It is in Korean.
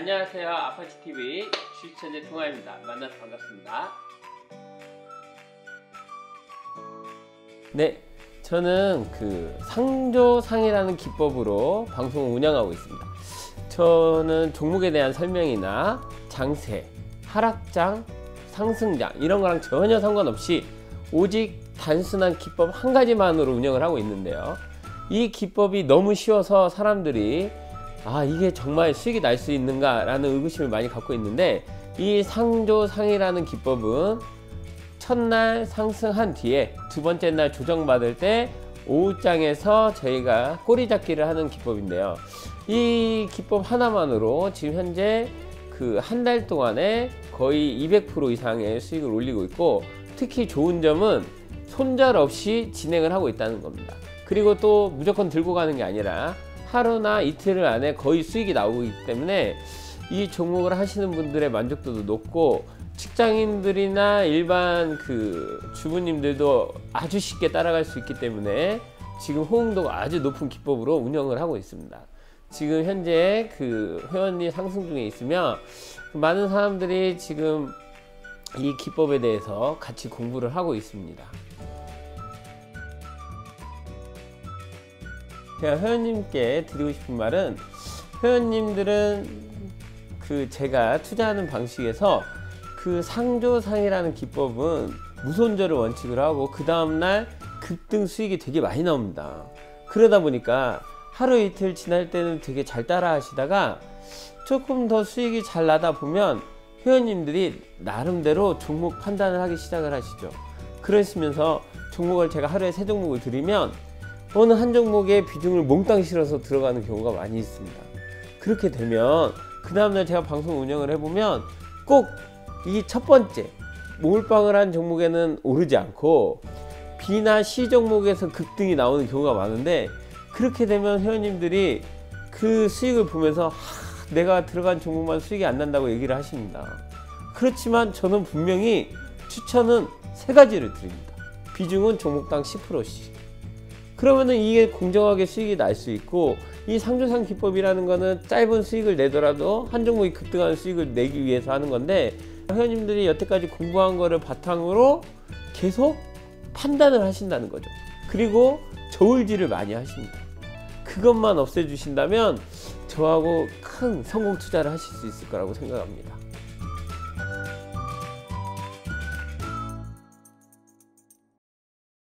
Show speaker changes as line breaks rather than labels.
안녕하세요. 아파치TV 주식천재 통화입니다. 만나서 반갑습니다. 네, 저는 그 상조상이라는 기법으로 방송을 운영하고 있습니다. 저는 종목에 대한 설명이나 장세, 하락장, 상승장 이런 거랑 전혀 상관없이 오직 단순한 기법 한 가지만으로 운영을 하고 있는데요. 이 기법이 너무 쉬워서 사람들이 아 이게 정말 수익이 날 수 있는가 라는 의구심을 많이 갖고 있는데 이 상조상이라는 기법은 첫날 상승한 뒤에 두 번째 날 조정받을 때 오후장에서 저희가 꼬리 잡기를 하는 기법인데요. 이 기법 하나만으로 지금 현재 그 한 달 동안에 거의 200% 이상의 수익을 올리고 있고 특히 좋은 점은 손절 없이 진행을 하고 있다는 겁니다. 그리고 또 무조건 들고 가는 게 아니라 하루나 이틀 안에 거의 수익이 나오기 때문에 이 종목을 하시는 분들의 만족도도 높고 직장인들이나 일반 그 주부님들도 아주 쉽게 따라갈 수 있기 때문에 지금 호응도가 아주 높은 기법으로 운영을 하고 있습니다. 지금 현재 그 회원이 상승 중에 있으며 많은 사람들이 지금 이 기법에 대해서 같이 공부를 하고 있습니다. 제가 회원님께 드리고 싶은 말은 회원님들은 그 제가 투자하는 방식에서 그 상조상이라는 기법은 무손절을 원칙으로 하고 그 다음날 급등 수익이 되게 많이 나옵니다. 그러다 보니까 하루 이틀 지날 때는 되게 잘 따라 하시다가 조금 더 수익이 잘 나다 보면 회원님들이 나름대로 종목 판단을 하기 시작을 하시죠. 그러시면서 종목을 제가 하루에 세 종목을 드리면 어느 한 종목에 비중을 몽땅 실어서 들어가는 경우가 많이 있습니다. 그렇게 되면 그 다음날 제가 방송 운영을 해보면 꼭 이 첫 번째 몰빵을 한 종목에는 오르지 않고 B나 C 종목에서 급등이 나오는 경우가 많은데 그렇게 되면 회원님들이 그 수익을 보면서 하, 내가 들어간 종목만 수익이 안 난다고 얘기를 하십니다. 그렇지만 저는 분명히 추천은 세 가지를 드립니다. 비중은 종목당 10%씩. 그러면은 이게 공정하게 수익이 날 수 있고 이 상조상 기법이라는 거는 짧은 수익을 내더라도 한 종목이 급등하는 수익을 내기 위해서 하는 건데 회원님들이 여태까지 공부한 거를 바탕으로 계속 판단을 하신다는 거죠. 그리고 저울질을 많이 하십니다. 그것만 없애주신다면 저하고 큰 성공 투자를 하실 수 있을 거라고 생각합니다.